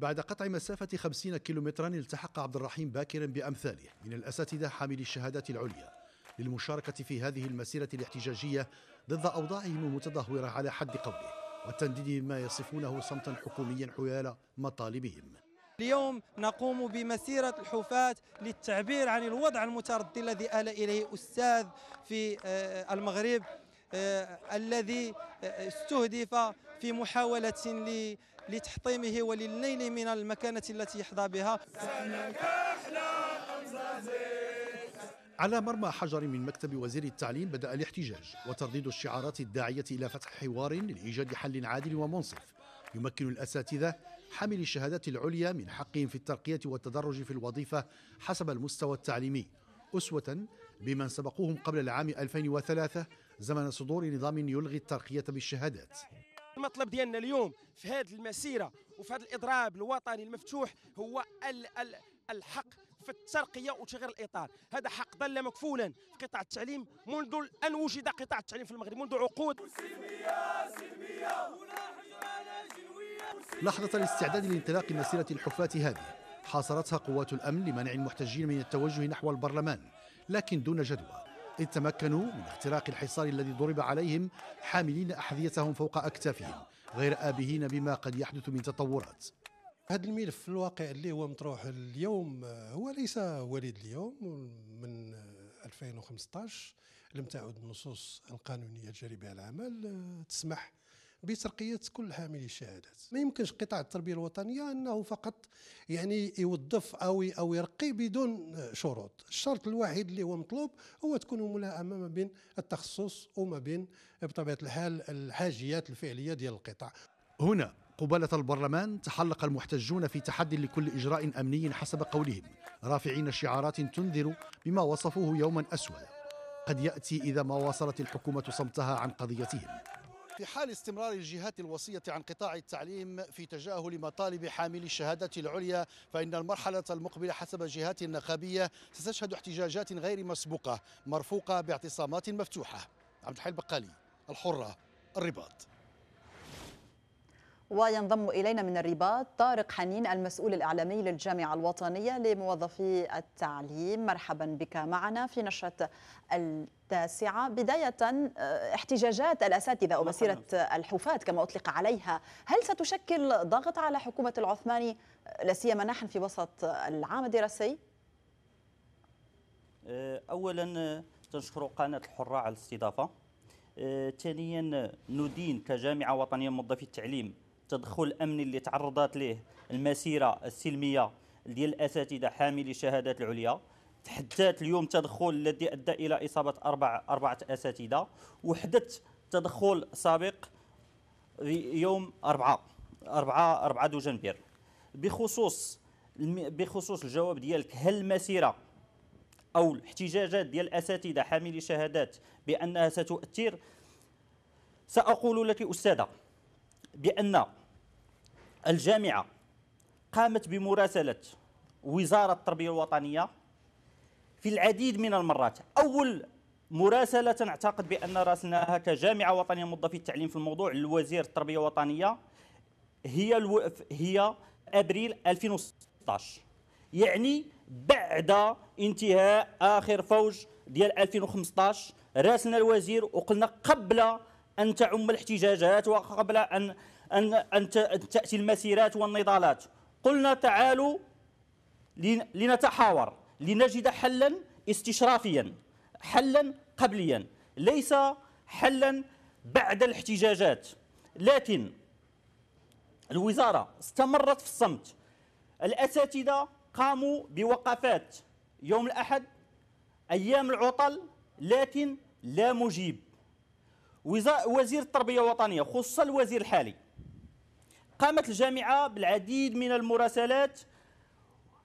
بعد قطع مسافة 50 كيلومترا التحق عبد الرحيم باكرا بأمثاله من الأساتذة حاملي الشهادات العليا للمشاركة في هذه المسيرة الاحتجاجية ضد أوضاعهم المتدهورة على حد قوله والتنديد بما يصفونه صمتا حكوميا حيال مطالبهم. اليوم نقوم بمسيرة الحفاة للتعبير عن الوضع المتردي الذي آل إليه أستاذ في آه، المغرب آه، الذي آه، استهدف في محاولة لتحطيمه وللنيل من المكانة التي يحظى بها. على مرمى حجر من مكتب وزير التعليم بدأ الاحتجاج وترديد الشعارات الداعية إلى فتح حوار لإيجاد حل عادل ومنصف. يمكن الأساتذة حامل الشهادات العليا من حقهم في الترقية والتدرج في الوظيفة حسب المستوى التعليمي. أسوة بمن سبقوهم قبل العام 2003 زمن صدور نظام يلغي الترقية بالشهادات. المطلب ديالنا اليوم في هذه المسيرة وفي هذا الإضراب الوطني المفتوح هو الحق في الترقية وتغيير الإطار. هذا حق ظل مكفولا في قطاع التعليم منذ أن وجد قطاع التعليم في المغرب منذ عقود. لحظة الاستعداد لانطلاق مسيرة الحفاة هذه حاصرتها قوات الأمن لمنع المحتجين من التوجه نحو البرلمان لكن دون جدوى. إذ تمكنوا من اختراق الحصار الذي ضرب عليهم حاملين أحذيتهم فوق أكتافهم غير آبهين بما قد يحدث من تطورات. هذا الملف في الواقع اللي هو مطروح اليوم هو ليس وليد اليوم من 2015 لم تعد النصوص القانونية الجارية بها العمل تسمح بترقيه كل حاملي الشهادات. ما يمكنش قطاع التربية الوطنية أنه فقط يعني يوظف أو أو يرقي بدون شروط. الشرط الوحيد اللي هو مطلوب هو تكون ملائمة ما بين التخصص وما بين بطبيعة الحال الحاجيات الفعلية ديال القطاع. هنا قبالة البرلمان تحلق المحتجون في تحدي لكل إجراء أمني حسب قولهم. رافعين شعارات تنذر بما وصفوه يوما أسود قد يأتي إذا ما واصلت الحكومة صمتها عن قضيتهم. في حال استمرار الجهات الوصية عن قطاع التعليم في تجاهل مطالب حاملي الشهادة العليا فإن المرحلة المقبلة حسب الجهات النقابية ستشهد احتجاجات غير مسبوقة مرفوقة باعتصامات مفتوحة. عبد الحي البقالي الحرة الرباط. وينضم إلينا من الرباط طارق حنين المسؤول الإعلامي للجامعة الوطنية لموظفي التعليم. مرحبا بك معنا في نشرة التاسعة. بداية آه، احتجاجات الأساتذة أو مسيرة الحفاة كما أطلق عليها. هل ستشكل ضغط على حكومة العثماني؟ آه، لا سيما نحن في وسط العام الدراسي؟ آه، أولا تنشكر قناة الحرة على الاستضافة. ثانيا ندين كجامعة وطنية موظفي التعليم التدخل الأمني اللي تعرضت له المسيرة السلمية ديال الأساتذة حاملي الشهادات العليا. تحدثت اليوم تدخل الذي أدى إلى إصابة أربع أربعة أساتذة. وحدث تدخل سابق يوم أربعة أربعة أربعة دو بخصوص بخصوص الجواب ديالك هل المسيرة أو الاحتجاجات ديال الأساتذة حاملي الشهادات بأنها ستؤثر؟ سأقول لك أستاذة بأن الجامعة قامت بمراسلة وزارة التربية الوطنية في العديد من المرات. أول مراسلة أعتقد بأن راسلناها كجامعة وطنية موظفي التعليم في الموضوع لوزير التربية الوطنية هي ألو... هي أبريل 2016 يعني بعد انتهاء آخر فوج ديال 2015 راسلنا الوزير وقلنا قبل أن تعم الاحتجاجات وقبل أن أن أن تأتي المسيرات والنضالات. قلنا تعالوا لنتحاور لنجد حلا استشرافيا حلا قبليا. ليس حلا بعد الاحتجاجات. لكن الوزارة استمرت في الصمت. الأساتذة قاموا بوقفات يوم الأحد أيام العطل لكن لا مجيب. وزير التربية الوطنية خصوصا الوزير الحالي. قامت الجامعة بالعديد من المراسلات.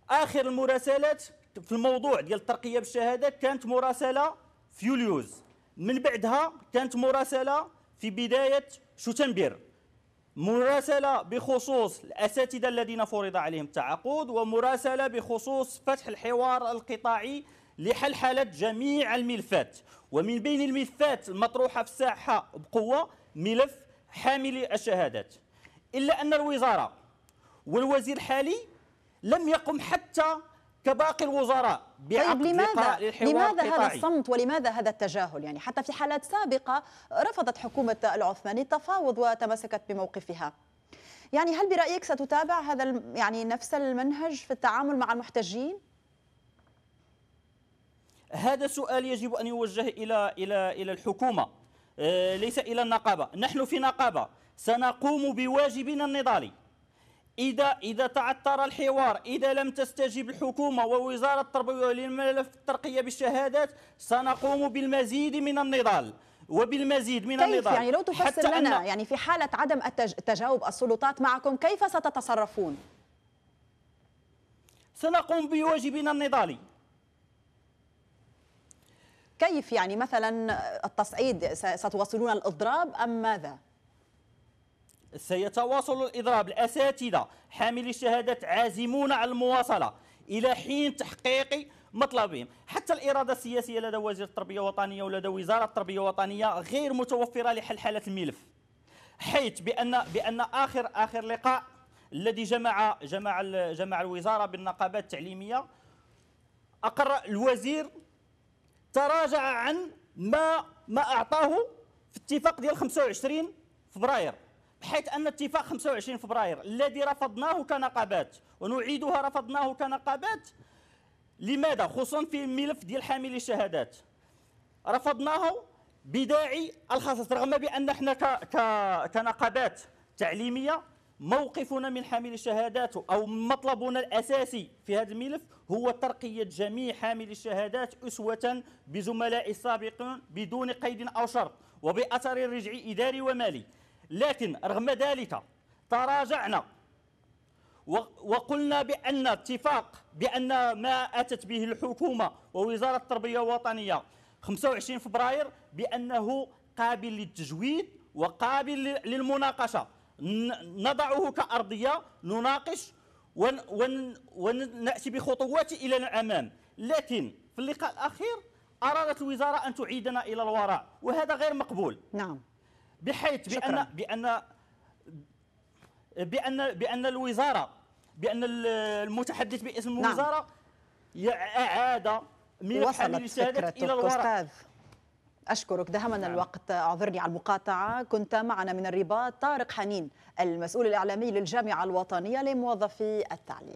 آخر المراسلات في الموضوع ديال الترقية بالشهادة كانت مراسلة في يوليوز. من بعدها كانت مراسلة في بداية شتنبر مراسلة بخصوص الأساتذة الذين فرض عليهم التعاقد ومراسلة بخصوص فتح الحوار القطاعي لحلحلة جميع الملفات. ومن بين الملفات المطروحة في الساحة بقوة ملف حاملي الشهادات. إلا أن الوزارة والوزير الحالي لم يقم حتى كباقي الوزراء بعقد طيب لماذا؟ لماذا هذا. الصمت ولماذا هذا التجاهل؟ يعني حتى في حالات سابقة رفضت حكومة العثماني التفاوض وتمسكت بموقفها. يعني هل برأيك ستتابع هذا يعني نفس المنهج في التعامل مع المحتجين؟ هذا سؤال يجب أن يوجه إلى إلى إلى الحكومة. آه، ليس إلى النقابة. نحن في نقابة. سنقوم بواجبنا النضالي. اذا إذا تعثر الحوار إذا لم تستجب الحكومة ووزارة التربية للملف الترقية بالشهادات سنقوم بالمزيد من النضال. وبالمزيد من كيف؟ النضال. يعني لو تفسر أن- لنا يعني في حالة عدم التج- تجاوب السلطات معكم كيف ستتصرفون؟ سنقوم بواجبنا النضالي. كيف يعني مثلا التصعيد ستواصلون الإضراب أم ماذا؟ سيتواصل الإضراب الأساتذة حاملي الشهادات عازمون على المواصلة إلى حين تحقيق مطلبهم حتى الإرادة السياسية لدى وزير التربية الوطنية ولدى وزارة التربية الوطنية غير متوفرة لحل حالة الملف حيث بأن بأن آخر آخر لقاء الذي جمع جمع جمع الوزارة بالنقابات التعليمية أقر الوزير تراجع عن ما ما أعطاه في اتفاق ديال 25 فبراير بحيث أن اتفاق 25 فبراير الذي رفضناه كنقابات ونعيدها رفضناه كنقابات لماذا خصوصا في الملف ديال حاملي الشهادات رفضناه بداعي الخصص رغم بأن إحنا. كنقابات تعليمية موقفنا من حامل الشهادات أو مطلبنا الأساسي في هذا الملف هو ترقية جميع حاملي الشهادات أسوة بزملاء السابقين بدون قيد أو شرط وبأثر رجع إداري ومالي. لكن رغم ذلك تراجعنا وقلنا بأن اتفاق بأن ما أتت به الحكومة ووزارة التربية الوطنية 25 فبراير بأنه قابل للتجويد وقابل ل- للمناقشة. ن- نضعه كأرضية نناقش ون ون ونأتي بخطوات إلى الامام لكن في اللقاء الأخير أرادت الوزارة أن تعيدنا إلى الوراء وهذا غير مقبول. نعم. بحيث شكراً. بان بان بأن بان الوزاره بأن المتحدث باسم نعم. اعاد ملف حامل وصلت الشهادات إلى فكرتك الوراء أشكرك دهمنا نعم. الوقت. أعذرني على المقاطعة. كنت معنا من الرباط طارق حنين المسؤول الإعلامي للجامعة الوطنية لموظفي التعليم.